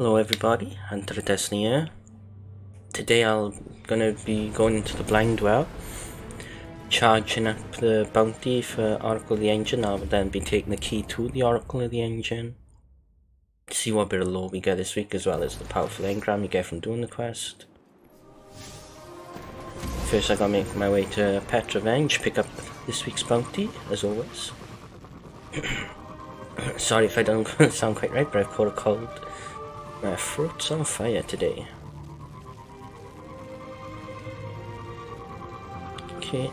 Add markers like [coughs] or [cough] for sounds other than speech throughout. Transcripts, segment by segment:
Hello everybody, Hunter Destiny here. Today I'm gonna be going into the blind well, charging up the bounty for Oracle of the Engine. I'll then be taking the key to the Oracle of the Engine. See what bit of lore we get this week as well as the powerful engram you get from doing the quest. First I gotta make my way to Petra Venj, pick up this week's bounty, as always. [clears throat] Sorry if I don't [laughs] sound quite right, but I've caught a cold. My throat's on fire today. Okay.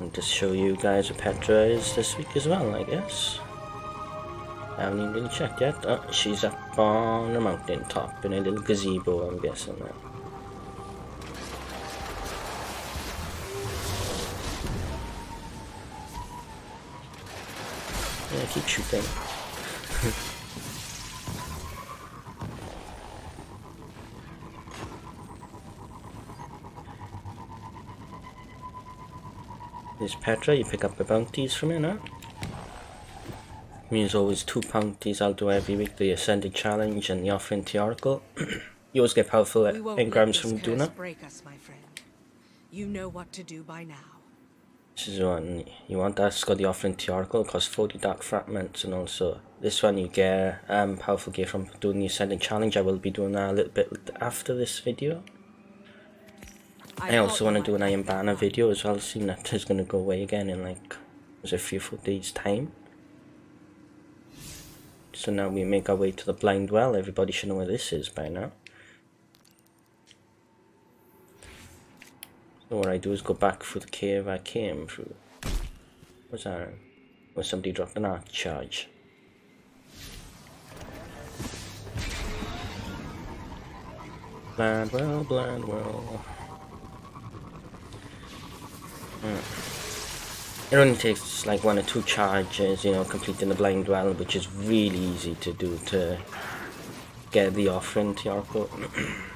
And just show you guys where Petra is this week as well, I guess. I haven't even checked yet. Oh, she's up on a mountain top in a little gazebo, I'm guessing that. Yeah, keep shooting. There's Petra, you pick up the bounties from her now. Means always two bounties I'll do every week, the Ascended Challenge and the Offering to Oracle. [clears throat] you always get powerful engrams from Duna. Break us, my friend. You know what to do by now. This is one you want that's got the offering to Oracle, costs 40 dark fragments and also this one you get um powerful gear from doing the Ascended Challenge. I will be doing that a little bit after this video. I also want to do an Iron Banner video as well, seeing that is going to go away again in like, was a few days time. So now we make our way to the Blind Well, everybody should know where this is by now. So what I do is go back through the cave I came through. What's that? Where somebody dropped an arc charge. Blind well, blind well. It only takes like one or two charges, you know, completing the blind well, which is really easy to do to get the offering to Yarko. [clears throat]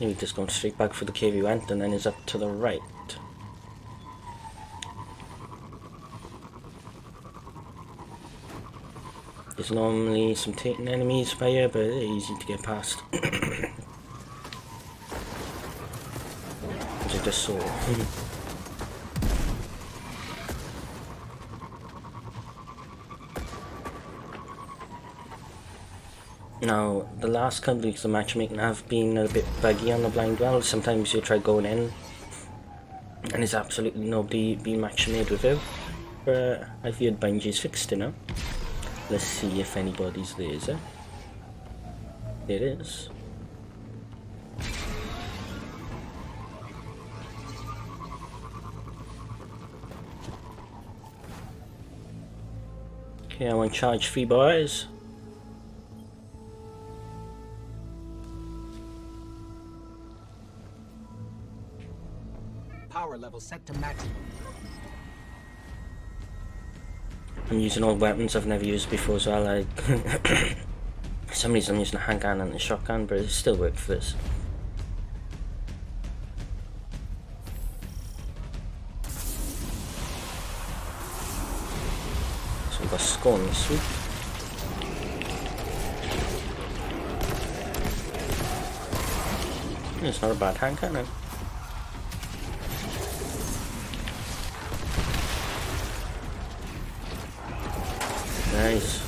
Maybe just going straight back for the cave you went and then is up to the right. There's normally some Titan enemies by here, but they're easy to get past. I [coughs] just saw. [laughs] now, the last couple of weeks of matchmaking have been a bit buggy on the blind well. Sometimes you try going in and there's absolutely nobody being match made with you. But I've heard Bungie's fixed it now. Let's see if anybody's there, is there? It is. Okay, I want charge three boys. Power level set to maximum. I'm using old weapons I've never used before as well. Like [coughs] for some reason I'm using a handgun and a shotgun, but it still worked for this. So we've got Scorn this week. It's not a bad hand Nice.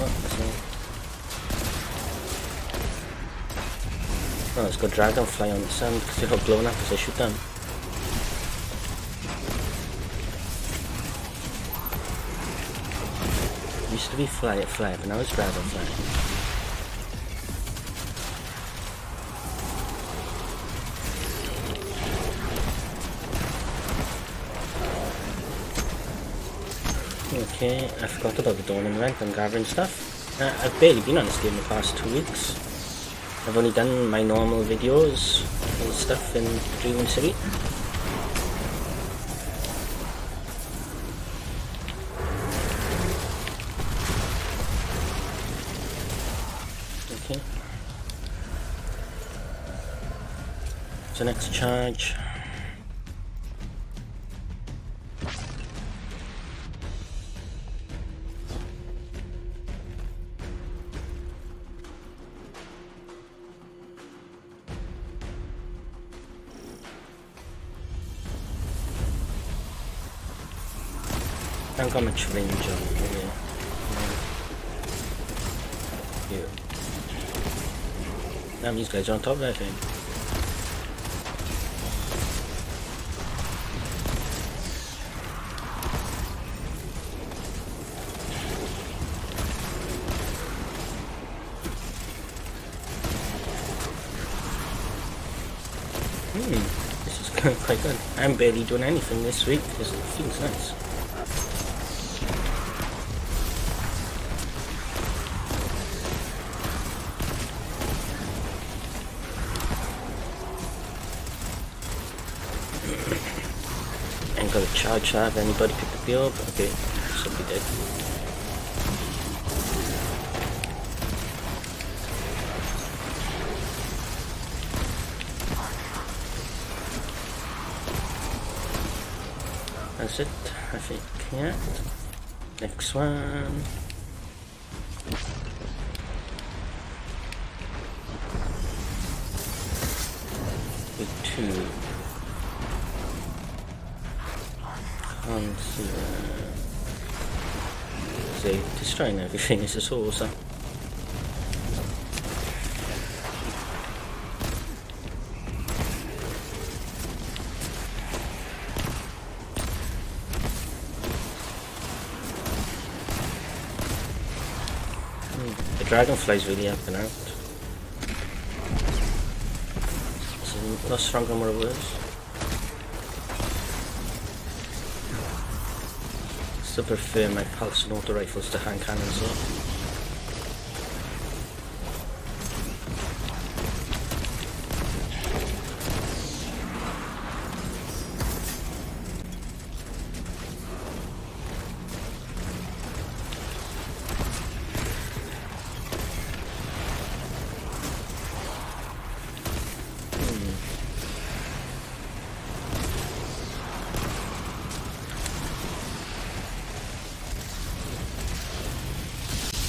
Oh, oh, let's go dragonfly on the sand because they're all blown up as I shoot them. Used to be fly fly, but now it's dragonfly. Okay, I forgot about the Dawn event and gathering stuff. Uh, I've barely been on this game the past two weeks. I've only done my normal videos and stuff in Dream City. Okay. So next charge. I haven't got much range on here. Damn, these guys on top of that thing. Hmm, this is going [laughs] quite good. I'm barely doing anything this week because it feels nice. Charge that. Anybody pick the orb? Okay, somebody did. That's it, I think, yeah. Next one. See that. See, destroying everything is just awesome. The dragonfly's really helping out. It's a lot stronger than what Still prefer my pulse and auto rifles to hand cannons though.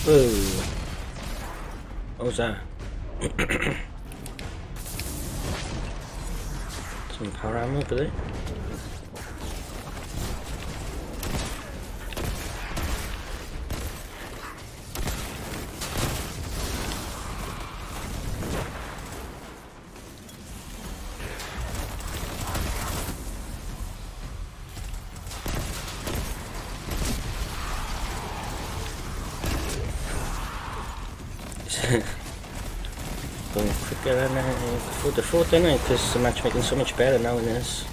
Whoa. What was that? [clears throat] Some power ammo, did it? Going quicker than I before the fourth, didn't I? Because the matchmaking's so much better now in this.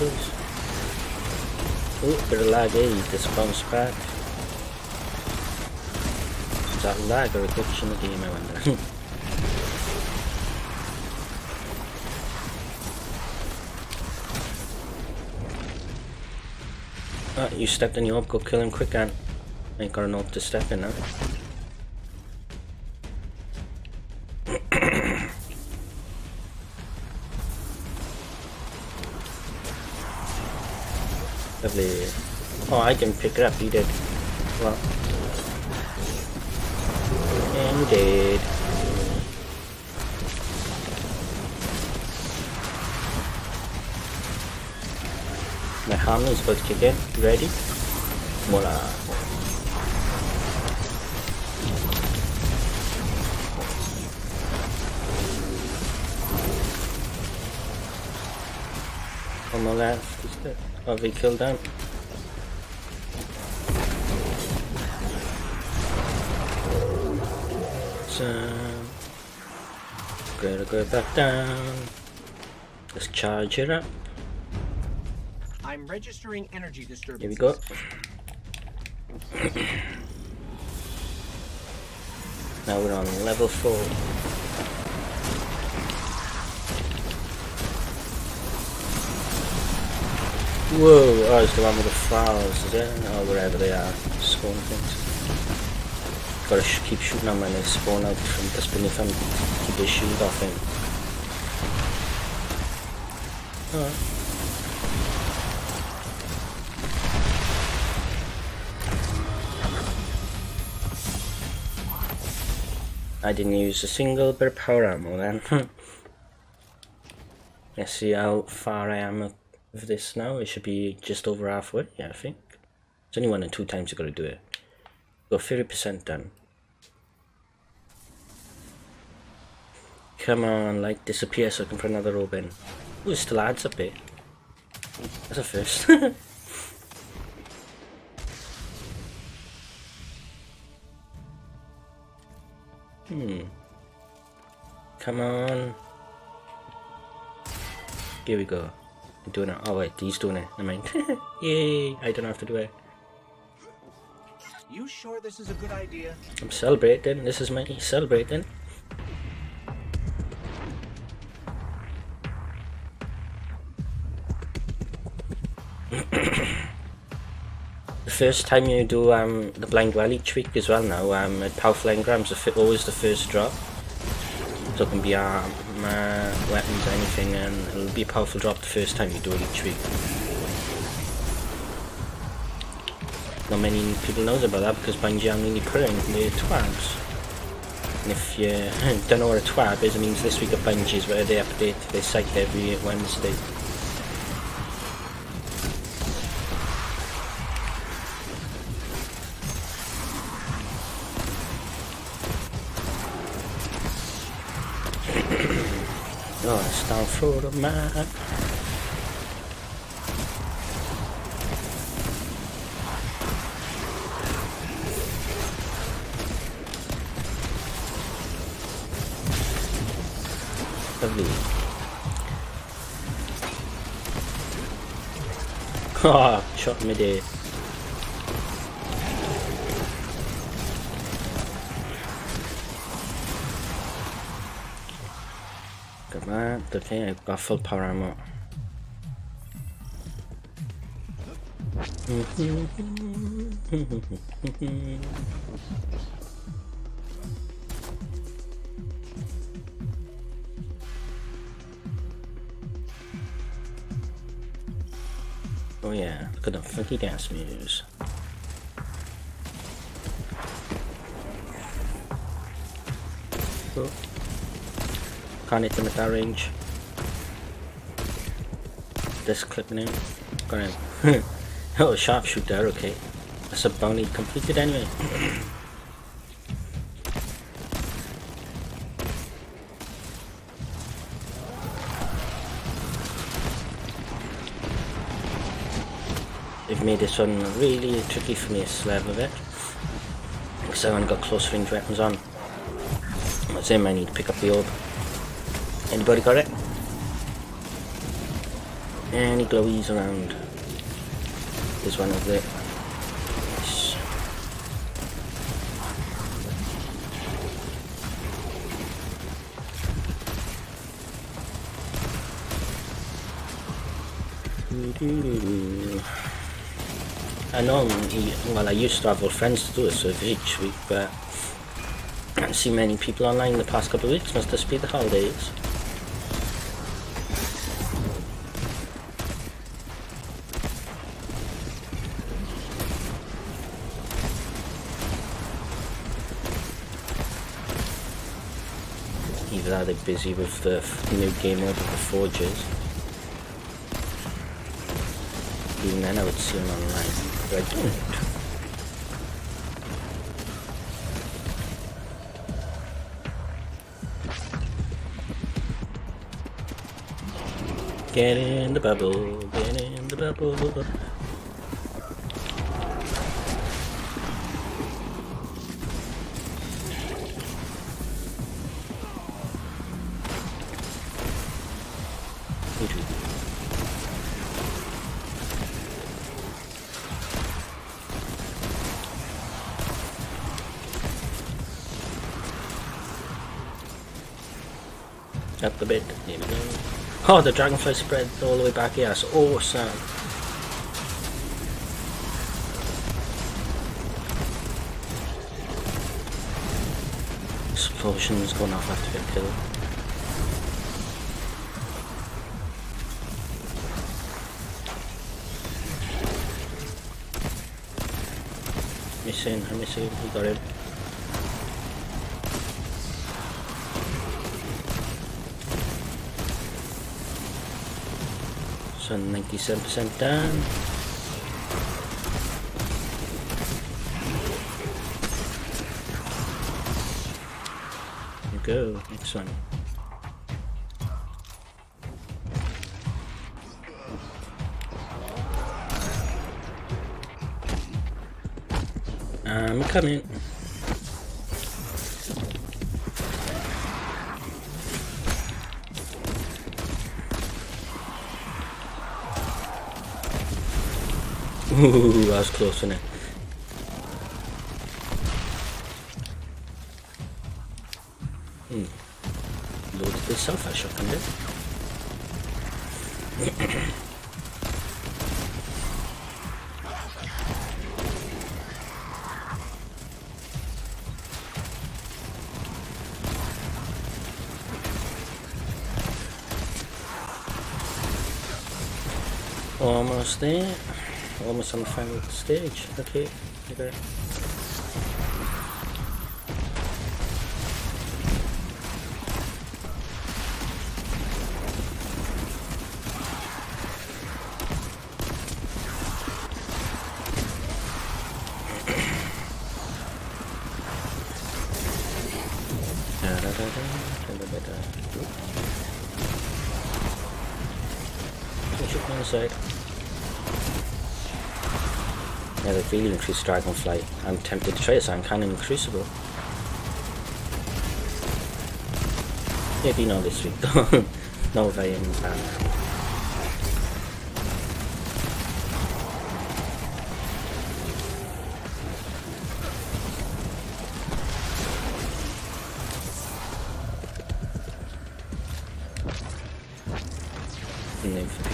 Goes. Oh, bit of lag, eh? This bounce back. Is that lag or a glitch in the game, I wonder? [laughs] Ah, you stepped in your up, go kill him quick, and ain't orb to step in now. Lovely. Oh, I can pick it up. You did. Well. Did. My hammer is about to kick in. Ready? Voila. On the left, is it? Oh, Have we killed them? So, gotta go back down. Let's charge it up. I'm registering energy disturbance. Here we go. now we're on level 4. Whoa, oh, it's the one with the flowers, is it? Or wherever they are, spawn things. Gotta sh keep shooting them when they spawn out from the beneath him. Keep his shield off him. Alright. I didn't use a single bit of power ammo then. [laughs] Let's see how far I am of this now. It should be just over halfway, yeah I think. It's only one and two times you gotta do it. Got 30% done. Come on, like disappear so I can put another robe in. Ooh, it still adds a bit. That's a first. [laughs] hmm. Come on. Here we go. I'm doing it. Oh wait, he's doing it. I mean, [laughs] yay! I don't have to do it. You sure this is a good idea? I'm celebrating. This is me celebrating. [coughs] the first time you do um, the blind well each week as well now, um, at powerful engrams are always the first drop. So it can be um, uh, weapons, anything, and it'll be a powerful drop the first time you do it each week. Not many people knows about that because Bungie are mainly putting the twabs. And if you [laughs] don't know what a twab is, it means this week at is where they update their site every Wednesday. Through the map. Lovely. Ah, shot me there. On, okay, I've got full power ammo. [laughs] Oh yeah, look at the funky gas muse. Oh. Can't hit them at that range. This clip him. oh, [laughs] sharpshooter, okay. That's a bounty completed anyway. They've made this one really tricky for me slab a bit. Because I haven't got close range weapons on. What's him? I need to pick up the orb. Anybody got it? Any glowies around? There's one over there. I know, well I used to have old friends to do this with each week, but I haven't seen many people online in the past couple of weeks, must just be the holidays. Either that they're busy with the new game mode of the Forges. Even then I would see him online, but I don't. Get in the bubble, get in the bubble. Oh, the dragonfly spread all the way back here, that's awesome. potions going off after get killed. Missing, I'm missing, we got him. So 97% done. go. Next one. Um, I'm coming. Ooh, that was close, wasn't it? sulfur shotgun did. Almost there. Almost on the final stage. Okay, okay. Really increased Dragonflight. I'm tempted to try so I'm kind of Crucible. Maybe not this week though. no Vayne ban.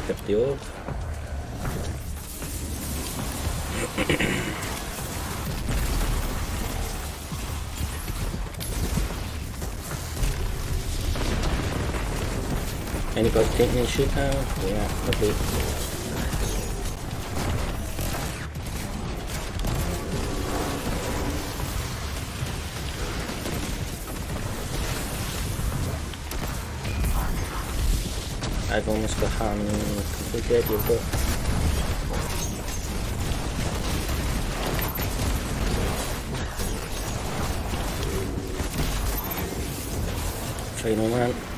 pick up the orb. Anybody take me shoot now? Yeah, okay. I've almost got how many completed you've got. Final one.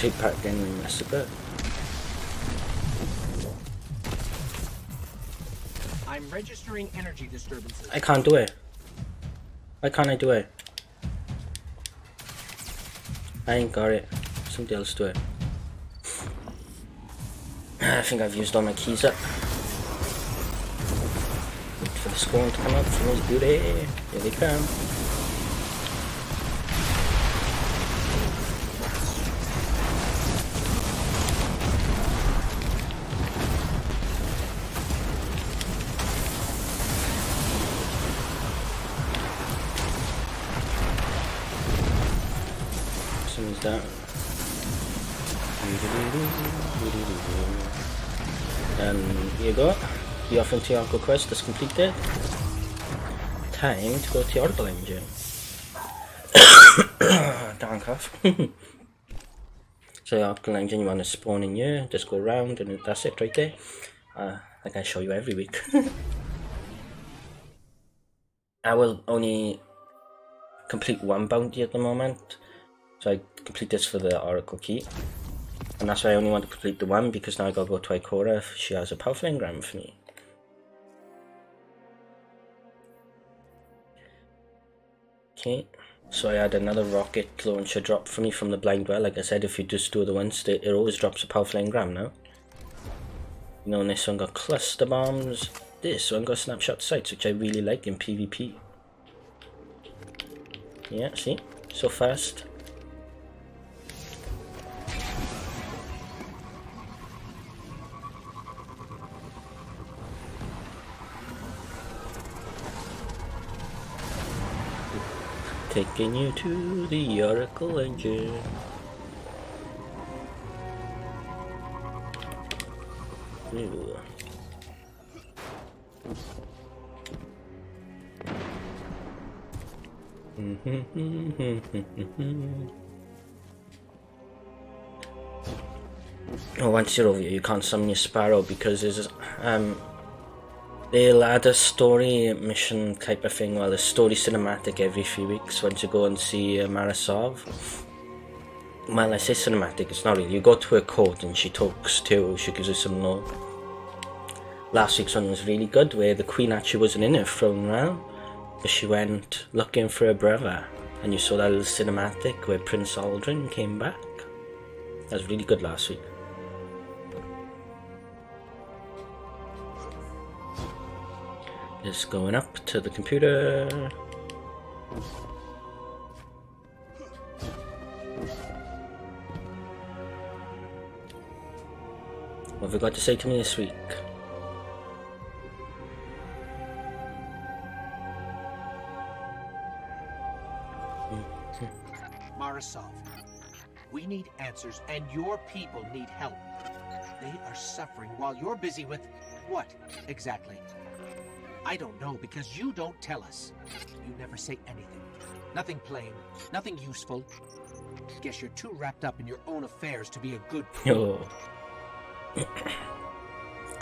She packed in and mess a bit? I'm registering energy disturbances. I can't do it. Why can't I do it? I ain't got it. Somebody else do it. [sighs] I think I've used all my keys up. Wait for the spawn to come up from his beauty. Here they come. The Offensive quest is completed. Time to go to the Oracle Engine. [coughs] Darn [laughs] so the Oracle Engine you want to spawn in here, just go around and that's it right there. Uh, like I show you every week. [laughs] I will only complete one bounty at the moment. So I complete this for the Oracle Key. And that's why I only want to complete the one, because now I gotta go to Ikora if she has a powerful engram for me. Okay, so I had another rocket launcher drop for me from the blind well. Like I said, if you just do the one state, it always drops a powerful engram now. You know, this one got cluster bombs. This one got snapshot sights, which I really like in PvP. Yeah, see? So fast. Taking you to the Oracle engine. Ooh. [laughs] oh, once you're over here, you can't summon your Sparrow because there's um they'll add a story mission type of thing, well, a story cinematic every few weeks once you go and see uh, Mara Sov. Well, I say cinematic, it's not really. You go to her court and she talks to she gives you some lore. Last week's one was really good, where the queen actually wasn't in her throne realm, but she went looking for her brother, and you saw that little cinematic where Prince Uldren came back. That was really good last week. Just going up to the computer. What have you got to say to me this week? Mara Sov, we need answers, and your people need help. They are suffering while you're busy with what exactly? I don't know because you don't tell us. You never say anything. Nothing plain, nothing useful. Guess you're too wrapped up in your own affairs to be a good. [laughs] Oh.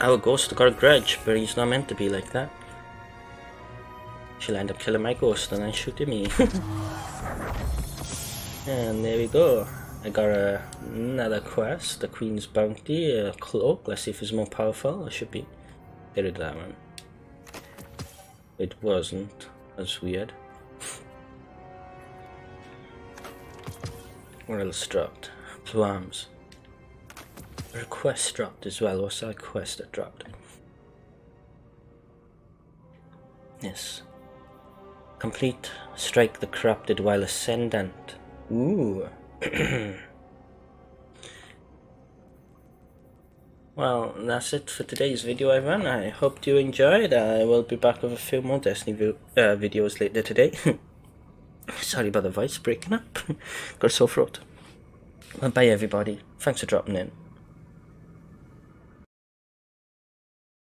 Our ghost got a grudge, but he's not meant to be like that. She'll end up killing my ghost and then shooting me. [laughs] and there we go. I got a, another quest, the Queen's Bounty, a cloak. Let's see if it's more powerful. It should be. Get rid of that one. It wasn't. as weird. What else dropped? Plums. Request dropped as well. What's that quest that dropped? Yes. Complete Strike the Corrupted while Ascendant. Ooh. [clears throat] well, that's it for today's video, everyone. I hope you enjoyed. I will be back with a few more Destiny vi uh, videos later today. [laughs] Sorry about the voice breaking up. [laughs] Got a sore throat. Well, bye, everybody. Thanks for dropping in.